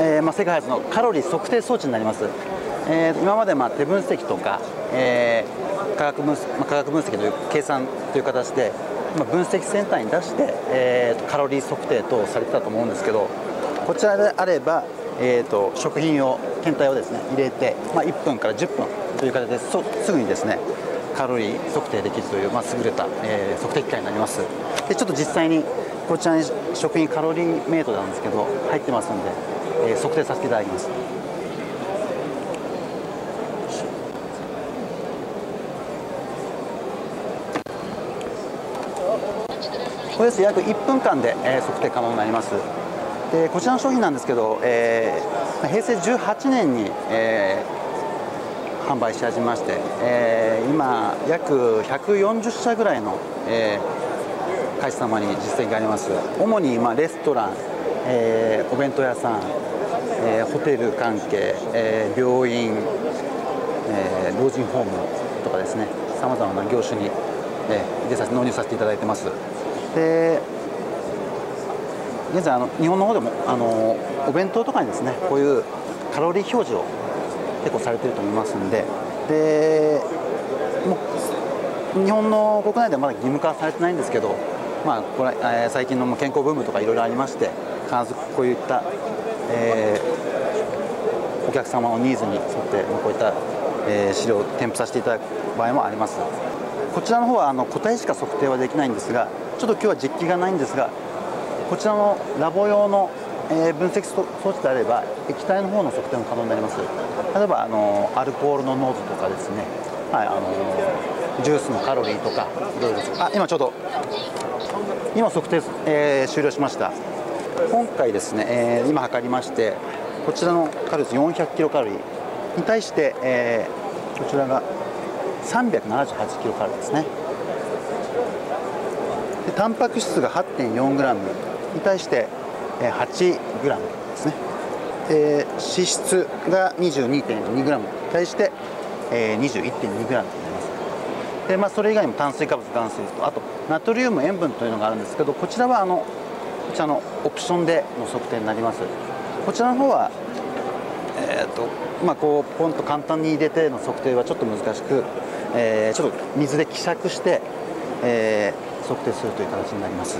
えーまあ、世界初のカロリー測定装置になります、えー、今までまあ手分析とか、えー、化学分、まあ、化学分析という計算という形で、まあ、分析センターに出して、えー、カロリー測定等されてたと思うんですけどこちらであれば、えーと、食品を検体をですね入れて、まあ、1分から10分という形ですぐにですねカロリー測定できるという、まあ、優れた、えー、測定機械になります。でちょっと実際にこちらに食品カロリーメイトなんですけど入ってますんで、えー、測定させていただきます。これです約1分間で、えー、測定可能になります。でこちらの商品なんですけど、えー、平成18年に、えー、販売し始めまして、えー、今約140社ぐらいの、えー、会社様に実績があります。主に、まあ、レストラン、えー、お弁当屋さん、えー、ホテル関係、えー、病院、えー、老人ホームとかですね。さまざまな業種に、えー、入れさせ納入させていただいてます。で現在あの日本の方でもあのお弁当とかにですねこういうカロリー表示を結構されてると思いますんで。でもう日本の国内ではまだ義務化されてないんですけど、まあ、これえー、最近の健康ブームとかいろいろありまして必ずこういった、えー、お客様のニーズに沿ってこういった、えー、資料を添付させていただく場合もあります。こちらの方はあの個体しか測定はできないんですがちょっと今日は実機がないんですがこちらのラボ用の、えー、分析装置であれば液体の方の測定も可能になります。例えばあのアルコールの濃度とかですね、はい、あのジュースのカロリーとかいろいろあ今ちょうど。今測定、えー、終了しました。今回ですね、えー、今測りましてこちらのカロリー400キロカロリーに対して、えー、こちらが378キロカロリーですね。でタンパク質が 8.4g に対して8グラムですね。で脂質が22.2グラムに対して21.2グラム。でまあ、それ以外にも炭水化物、炭水とあとナトリウム、塩分というのがあるんですけどこちらはあのこちらのオプションでの測定になります。こちらの方はえーとまあ、こうポンと簡単に入れての測定はちょっと難しく、えー、ちょっと水で希釈して、えー、測定するという形になります。